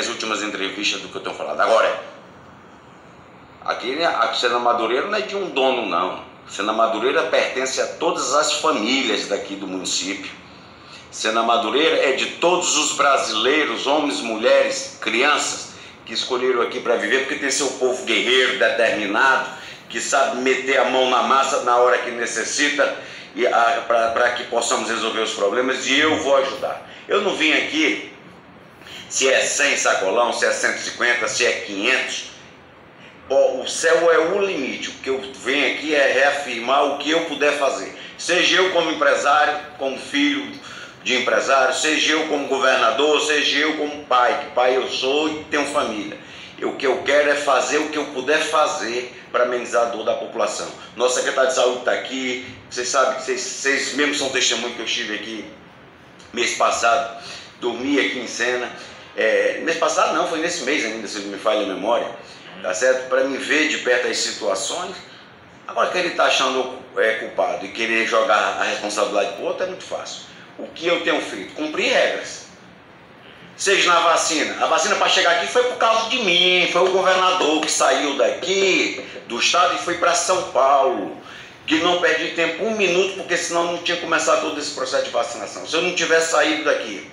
minhas últimas entrevistas do que eu tenho falado. Agora, aqui, a Sena Madureira não é de um dono, não. Sena Madureira pertence a todas as famílias daqui do município. Sena Madureira é de todos os brasileiros, homens, mulheres, crianças, que escolheram aqui para viver, porque tem seu povo guerreiro, determinado, que sabe meter a mão na massa na hora que necessita para que possamos resolver os problemas e eu vou ajudar. Eu não vim aqui se é 100 sacolão, se é 150, se é 500. o céu é o limite. O que eu venho aqui é reafirmar o que eu puder fazer. Seja eu como empresário, como filho de empresário, seja eu como governador, seja eu como pai, que pai eu sou e tenho família. O que eu quero é fazer o que eu puder fazer para amenizar a dor da população. Nosso secretário de saúde está aqui, vocês sabem vocês, vocês mesmos são testemunho que eu estive aqui mês passado, dormi aqui em cena. É, mês passado não, foi nesse mês ainda, se me falha a memória, tá certo? Para me ver de perto as situações. Agora que ele está achando é, culpado e querer jogar a responsabilidade para outro é muito fácil. O que eu tenho feito? Cumprir regras seja na vacina. A vacina para chegar aqui foi por causa de mim, foi o governador que saiu daqui do estado e foi para São Paulo. Que não perdi tempo um minuto, porque senão não tinha começado todo esse processo de vacinação. Se eu não tivesse saído daqui,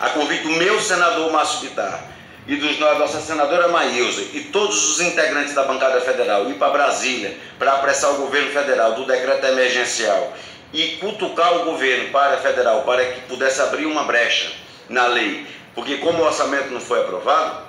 a convite do meu senador Márcio Bittar e dos, da nossa senadora Maísa e todos os integrantes da bancada federal ir para Brasília para apressar o governo federal do decreto emergencial e cutucar o governo para federal para que pudesse abrir uma brecha na lei porque como o orçamento não foi aprovado,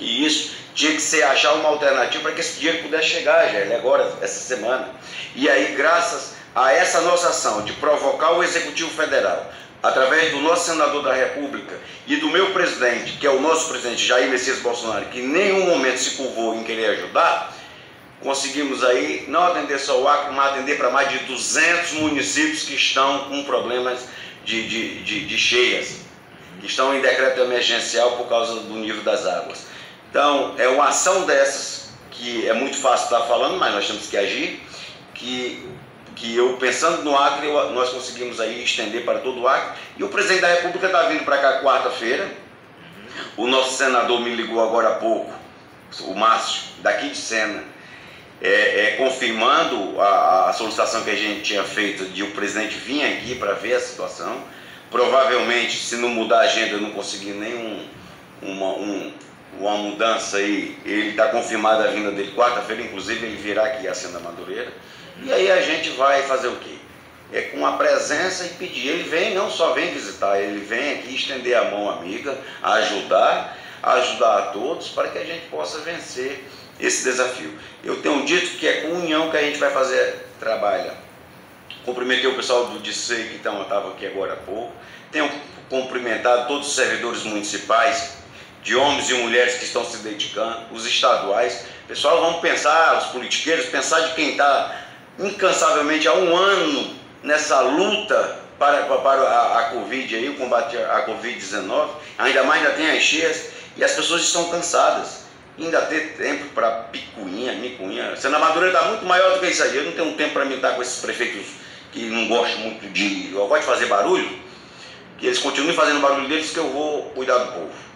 e isso tinha que ser achar uma alternativa para que esse dinheiro pudesse chegar, já agora, essa semana. E aí, graças a essa nossa ação de provocar o Executivo Federal, através do nosso senador da República e do meu presidente, que é o nosso presidente Jair Messias Bolsonaro, que em nenhum momento se curvou em querer ajudar, conseguimos aí não atender só o Acre, mas atender para mais de 200 municípios que estão com problemas de, de, de, de cheias que estão em decreto emergencial por causa do nível das águas. Então, é uma ação dessas que é muito fácil estar falando, mas nós temos que agir, que, que eu, pensando no Acre, eu, nós conseguimos aí estender para todo o Acre. E o presidente da República está vindo para cá quarta-feira. O nosso senador me ligou agora há pouco, o Márcio, daqui de Sena, é, é, confirmando a, a, solicitação que a gente tinha feito de o presidente vir aqui para ver a situação. Provavelmente, se não mudar a agenda, não conseguir nenhum uma, um, uma mudança aí, ele está confirmada a vinda dele quarta-feira, inclusive ele virá aqui a Senda Madureira. E aí a gente vai fazer o quê? É com a presença e pedir. Ele vem, não só vem visitar, ele vem aqui estender a mão amiga, ajudar, ajudar a todos para que a gente possa vencer esse desafio. Eu tenho dito que é com união que a gente vai fazer trabalho Cumprimentei o pessoal do DICEI que estava aqui agora há pouco. Tenho cumprimentado todos os servidores municipais, de homens e mulheres que estão se dedicando, os estaduais. Pessoal, vamos pensar, os politiqueiros, pensar de quem está incansavelmente há um ano nessa luta para, para a, a Covid, aí, o combate à Covid-19. Ainda mais ainda tem as cheias e as pessoas estão cansadas ainda ter tempo para picuinha, micuinha. Sendo a Madureira está muito maior do que isso aí. Eu não tenho tempo para me dar com esses prefeitos que não gostam muito de. Eu gosto de fazer barulho, que eles continuem fazendo barulho deles que eu vou cuidar do povo.